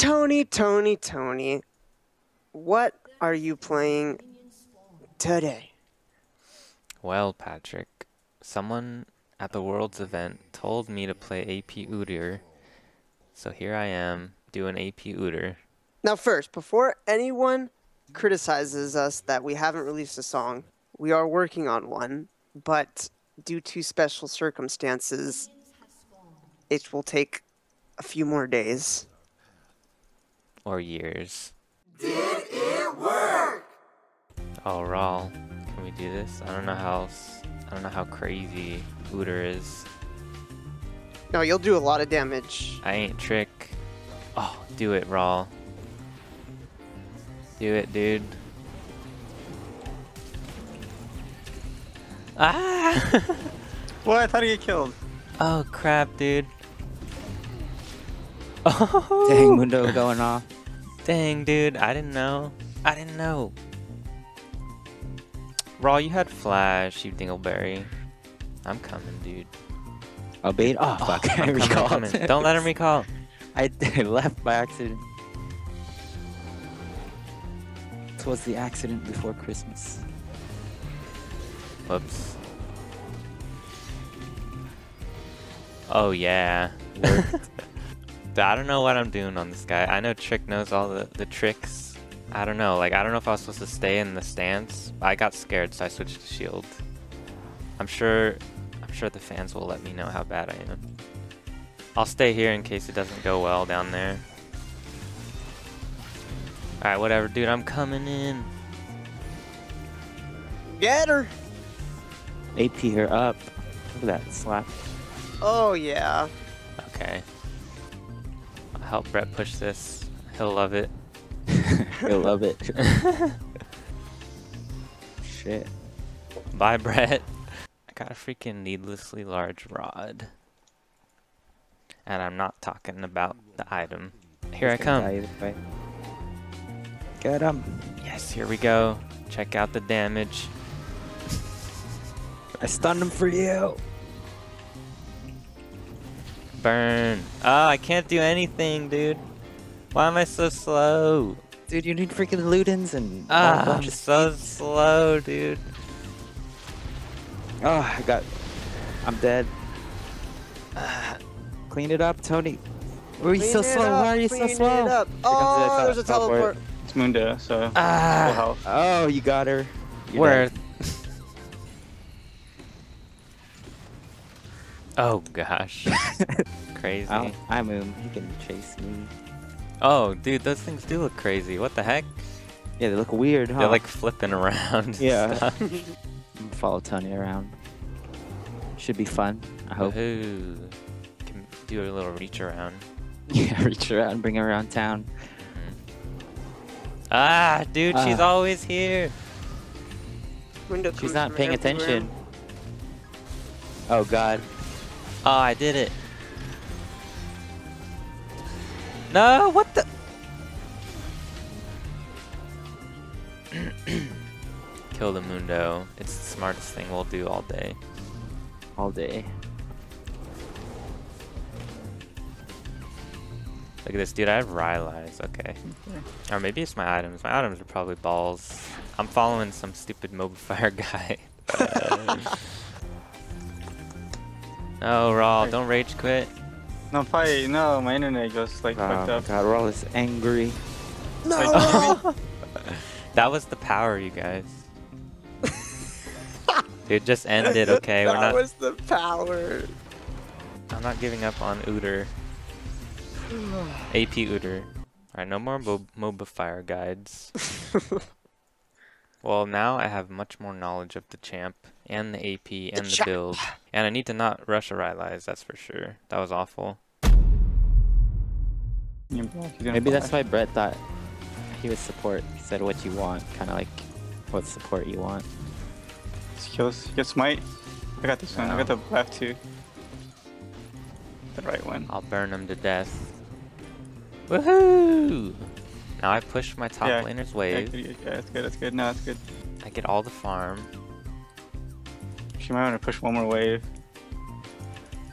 Tony, Tony, Tony, what are you playing today? Well, Patrick, someone at the Worlds event told me to play AP Udyr, so here I am doing AP Udyr. Now, first, before anyone criticizes us that we haven't released a song, we are working on one, but due to special circumstances, it will take a few more days. Or years. Did it work? Oh, Rawl, can we do this? I don't know how I don't know how crazy Udyr is. No, you'll do a lot of damage. I ain't trick. Oh, do it, Rawl. Do it, dude. Ah! What? How did he get killed? oh crap, dude. Oh, Dang, Mundo going off. Dang, dude, I didn't know. I didn't know. Raw, you had flash, you dingleberry. I'm coming, dude. Oh, bait. Oh, fuck. I I'm coming, recalled. coming. Don't let him recall. I, I left by accident. It was the accident before Christmas. Whoops. Oh yeah. Dude, I don't know what I'm doing on this guy. I know Trick knows all the, the tricks. I don't know. Like I don't know if I was supposed to stay in the stance. I got scared, so I switched to shield. I'm sure. I'm sure the fans will let me know how bad I am. I'll stay here in case it doesn't go well down there. Alright, whatever, dude. I'm coming in. Get her! AP her up. Look at that slap. Oh, yeah. Okay. Help Brett push this. He'll love it. He'll love it. Shit. Bye, Brett. I got a freaking needlessly large rod. And I'm not talking about the item. Here I He's gonna come. Get him. Yes, here we go. Check out the damage. I stunned him for you. Burn. Oh, I can't do anything, dude. Why am I so slow? Dude, you need freaking Ludens and a Ah, I'm bunch so speeds. slow, dude. Oh, I got. I'm dead. Ah, clean it up, Tony. Why are you so Clean it slow? up, Why are you so clean it slow? up. Oh, there's a teleport. teleport. It's Mundo, so Ah. Oh, you got her. You're where? dead. Oh gosh, crazy. I'll, I move. You can chase me. Oh, dude, those things do look crazy. What the heck? Yeah, they look weird, huh? They're like flipping around. and Yeah. stuff. follow Tony around. Should be fun. I hope. Woohoo. Can do a little reach around. yeah, reach around, bring her around town. Ah, dude, she's Ah. always here. Window She's not paying attention. Oh God. Oh, I did it. No, what the? Kill the Mundo. It's the smartest thing we'll do all day. All day. Look at this, dude. I have Rylai's. Okay. Or maybe it's my items. My items are probably balls. I'm following some stupid MOBAFire guy. Oh, no, Raw, don't rage quit. No, probably no. My internet just like Oh fucked up. God, we're all this angry. Like, That was the power, you guys. Dude, just end it, okay? We're that not. was the power. I'm not giving up on Udyr. AP Udyr. Alright, no more Mo- MOBAFire guides. well, now I have much more knowledge of the champ and the AP and the champ. build. And I need to not rush a Rylai's, that's for sure. That was awful. you're black, you're gonna Maybe that's why Brett thought he was support. He said what you want, kind of like what support you want. Skills. Get smite. I got this one. I got the left two. The right one. I'll burn him to death. Woohoo! Now I push my top Yeah, laner's wave. yeah, that's good. That's good. No, that's good. I get all the farm. She might want to push one more wave.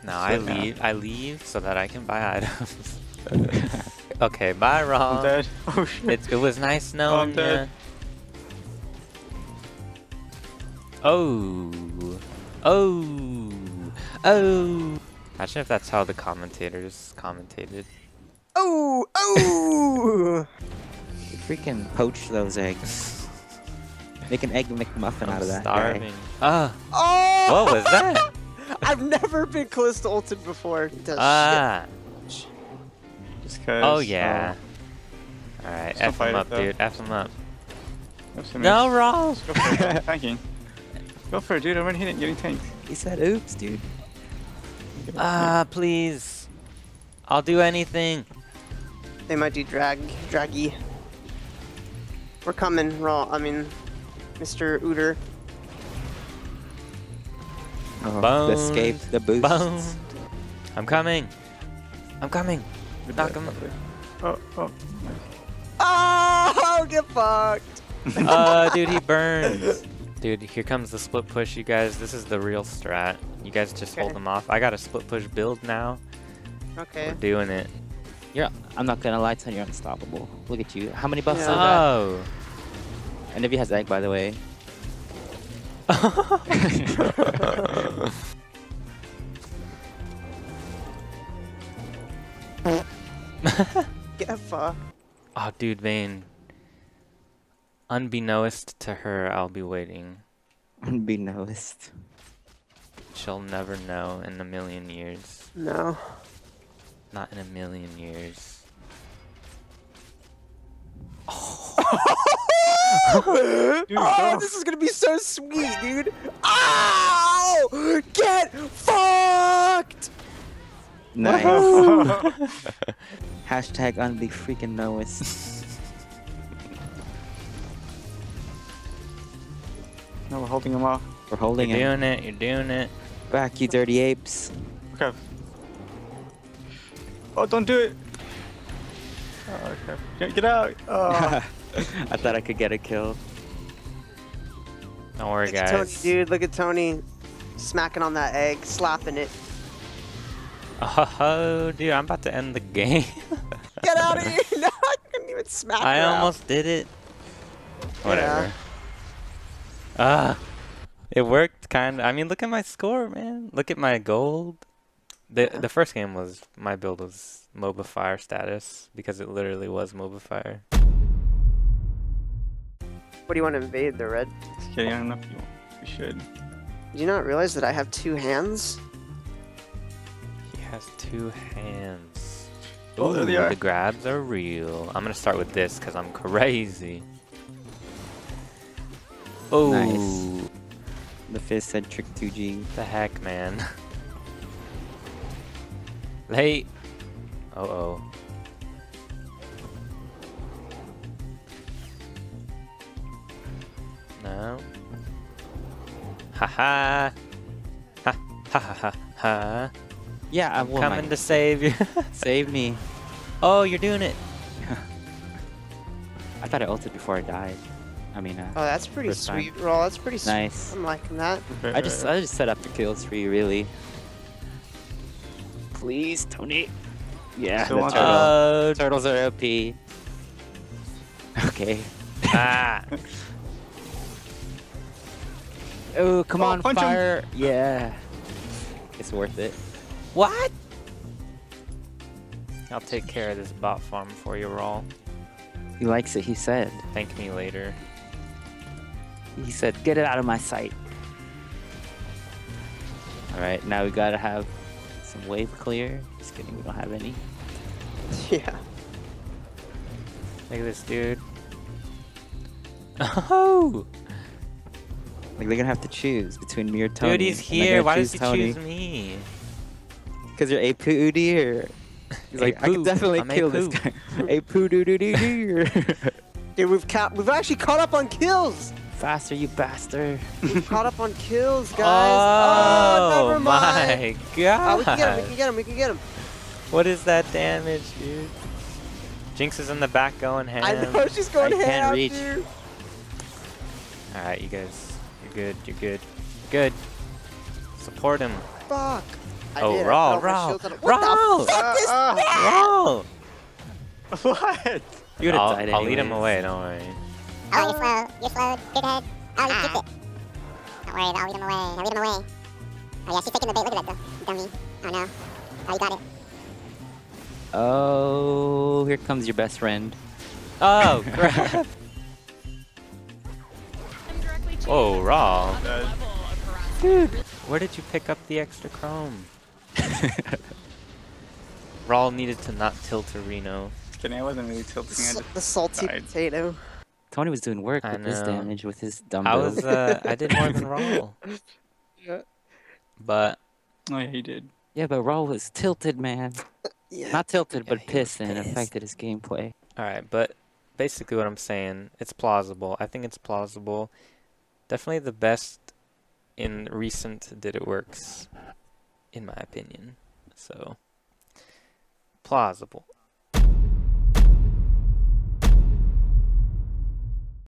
Now I So, yeah. leave. I leave so that I can buy items. Okay, bye, I'm Raw. dead. Oh shit. It, it was nice knowing I'm dead. ya. Oh. Oh. Oh. Imagine if that's how the commentators commentated. Oh, oh! You freaking poach those eggs. Make an egg McMuffin I'm out of that. starving. Guy. Ah, oh! what was that? I've never been close to ulted before. Does ah. Just cause. Oh yeah. Alright, Still F fight him up, though. dude. F him up. Oh, so No, nice. Ross. Go for it. I'm tanking. Go for it, dude. I'm already hitting, getting tanked. He said, "Oops, dude." Ah, please. I'll do anything. They might do drag, draggy. We're coming, Raw. I mean, Mr. Ooter. Oh, the Boned. escape, the boost. Boned. I'm coming. I'm coming. Good Knock bet, him. lovely. Oh, oh. Oh, get fucked! Uh, dude, he burns. Dude, here comes the split push, you guys. This is the real strat. You guys just hold them off. I got a split push build now. Okay. We're doing it. You're. I'm not gonna lie, Tony. You're unstoppable. Look at you. How many buffs Yeah. is that? Oh. And if he has egg, by the way. Get fucked. oh, dude, Vayne. Unbeknownst to her, I'll be waiting. Unbeknownst. She'll never know in a million years. No. Not in a million years. Dude, oh, go. this is gonna be so sweet, dude. Ow! Get fucked! Nice. Hashtag unbe freaking knowest. No, we're holding them off. We're holding You're him doing it. You're doing it. back, you dirty apes. Okay. Oh, don't do it. Oh, okay. Get, get out. Oh. I thought I could get a kill. Don't worry, Look at Tony, guys. dude. Look at Tony smacking on that egg, slapping it. Oh, dude, I'm about to end the game. Get out of here! No, I couldn't even smack I her out. almost did it. Whatever. Ah, it worked kind of. I mean, look at my score, man. Look at my gold. The the first game was my build was MOBA Fire status because it literally was MOBA Fire. What do you want to invade the red? Just kidding. I don't know if you we should. Did you not realize that I have two hands? He has two hands. Oh, there they Ooh, are. The grabs are real. I'm gonna start with this because I'm crazy. Oh, Nice. The fist said trick 2G. the heck, man. Late. Uh oh. No. Ha ha. Ha ha ha ha ha. Yeah, I I'm will. coming to save you. Save me. oh, you're doing it. I thought I ulted before I died. I mean, uh, Oh, that's pretty First time. sweet, Roll. That's pretty sweet. nice. I'm liking that. I just I just set up the kills for you, really. Please, Tony. Yeah, Still the turtle. Uh, turtles are OP. Okay. ah. Oh, come Oh, on, punch him. fire! Yeah, it's worth it. What? I'll take care of this bot farm for you, Raw. He likes it. He said. Thank me later. He said, "Get it out of my sight." All right, now we gotta have some wave clear. Just kidding, we don't have any. Yeah. Look at this dude. Oh! Like they're gonna have to choose between me or Tony. Dude, he's here. Why does he Tony. choose me? Because you're a poo deer. He's like, I Apu. can definitely I'm kill this guy. a poo doo doo doo deer. Dude, we've ca- we've actually caught up on kills. Faster, you bastard. We've caught up on kills, guys. Oh, oh never mind. my Oh, god! we can get him. We can get him. We can get him. What is that damage, dude? Jinx is in the back going ham. I know she's going I can't reach. dude. Alright, you guys. You're good. You're good. Good. Support him. Fuck. I Oh, did. I Raw, Raw, shields out of- What the fuck is Ah, that? Roll! What? You would have I'll, died I'll lead him away. Don't worry. Oh, you're oh. slow. You're slow. Big head. Oh, you kicked ah. it. Don't worry, I'll lead him away. I'll lead him away. Oh, yeah, she's taking the bait. Look at that, though. Dummy. Oh, no. Oh, you got it. Oh, here comes your best friend. Oh, crap. Whoa, Raw. Dude, where did you pick up the extra chrome? Raw needed to not tilt to Reno. kidding, I wasn't really tilting. I S- just the salty died. potato. Tony was doing work I with his know. damage with his dumb I was, uh, I did more than Raw. Yeah. But Oh yeah, he did. Yeah, but Raw was tilted, man. Yeah. Not tilted, Yeah, but he was pissed, and it affected his gameplay. All right, but basically what I'm saying, it's plausible. I think it's plausible. Definitely the best in recent Did It Works, in my opinion. So, plausible.